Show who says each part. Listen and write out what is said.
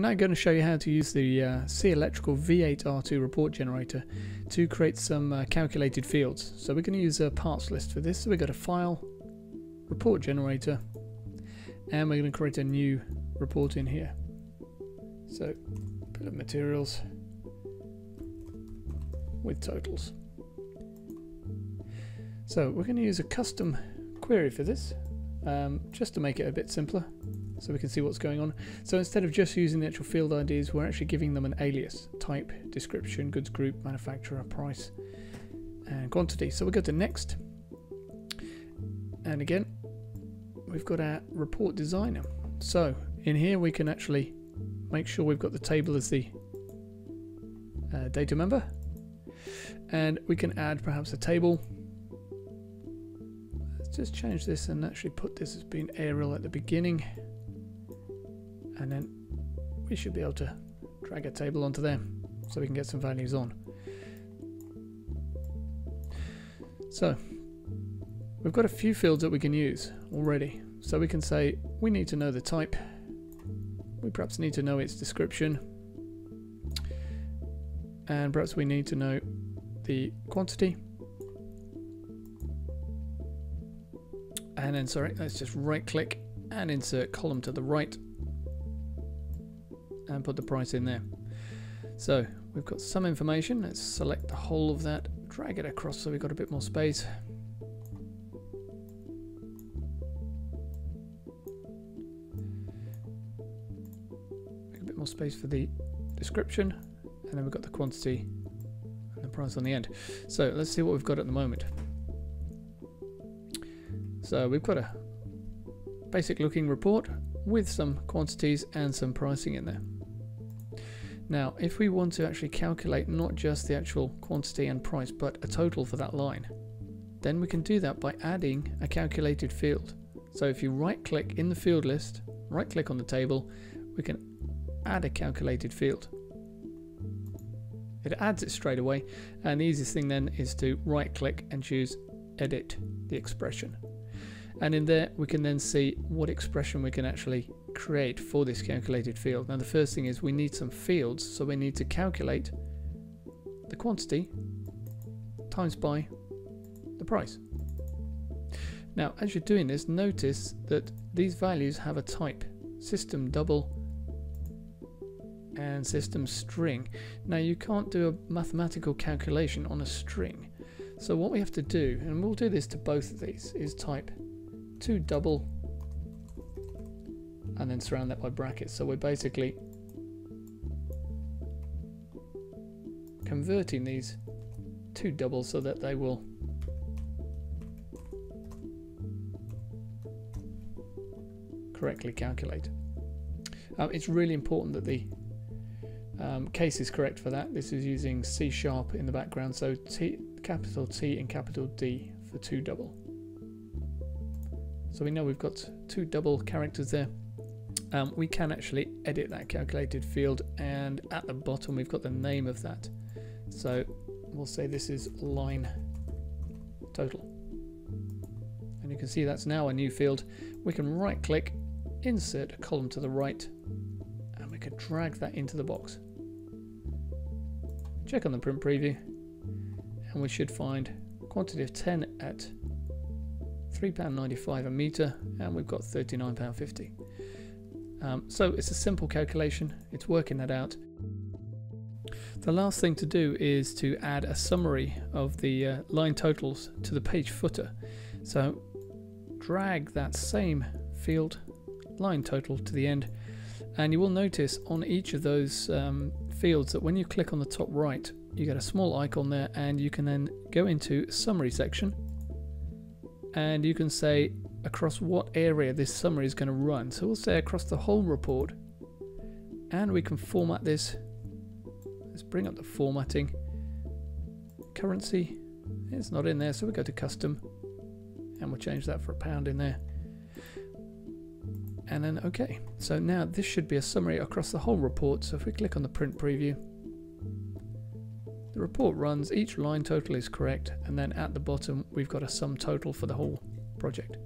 Speaker 1: I'm now going to show you how to use the uh, SEE Electrical V8R2 report generator to create some uh, calculated fields. So we're going to use a parts list for this. So we've got a file, report generator, and we're going to create a new report in here. So bill of materials with totals. So we're going to use a custom query for this, um, just to make it a bit simpler so we can see what's going on. So instead of just using the actual field IDs, we're actually giving them an alias, type, description, goods group, manufacturer, price, and quantity. So we go to next. And again, we've got our report designer. So in here we can actually make sure we've got the table as the uh, data member. And we can add perhaps a table. Let's just change this and actually put this as being Arial at the beginning and then we should be able to drag a table onto there so we can get some values on. So we've got a few fields that we can use already. So we can say we need to know the type, we perhaps need to know its description, and perhaps we need to know the quantity. And then, sorry, let's just right click and insert column to the right and put the price in there. So we've got some information. Let's select the whole of that, drag it across so we've got a bit more space. Make a bit more space for the description, and then we've got the quantity and the price on the end. So let's see what we've got at the moment. So we've got a basic looking report with some quantities and some pricing in there. Now, if we want to actually calculate not just the actual quantity and price, but a total for that line, then we can do that by adding a calculated field. So if you right click in the field list, right click on the table, we can add a calculated field. It adds it straight away, and the easiest thing then is to right click and choose edit the expression. And in there, we can then see what expression we can actually create for this calculated field. Now the first thing is we need some fields, so we need to calculate the quantity times by the price. Now as you're doing this, notice that these values have a type, system double and system string. Now you can't do a mathematical calculation on a string. So what we have to do, and we'll do this to both of these, is type ToDouble and then surround that by brackets. So we're basically converting these to doubles so that they will correctly calculate. Um, it's really important that the um, case is correct for that. This is using C sharp in the background, so T, capital T and capital D for ToDouble. So we know we've got two double characters there um, we can actually edit that calculated field and at the bottom we've got the name of that. So we'll say this is line total. And you can see that's now a new field. We can right click, insert a column to the right, and we can drag that into the box. Check on the print preview, and we should find quantity of 10 at £3.95 a metre, and we've got £39.50. Um, so it's a simple calculation, it's working that out. The last thing to do is to add a summary of the uh, line totals to the page footer. So drag that same field line total to the end and you will notice on each of those um, fields that when you click on the top right you get a small icon there and you can then go into summary section and you can say across what area this summary is going to run. So we'll say across the whole report and we can format this. Let's bring up the formatting. Currency, it's not in there, so we go to custom and we'll change that for a pound in there. And then okay, so now this should be a summary across the whole report. So if we click on the print preview, the report runs, each line total is correct, and then at the bottom we've got a sum total for the whole project.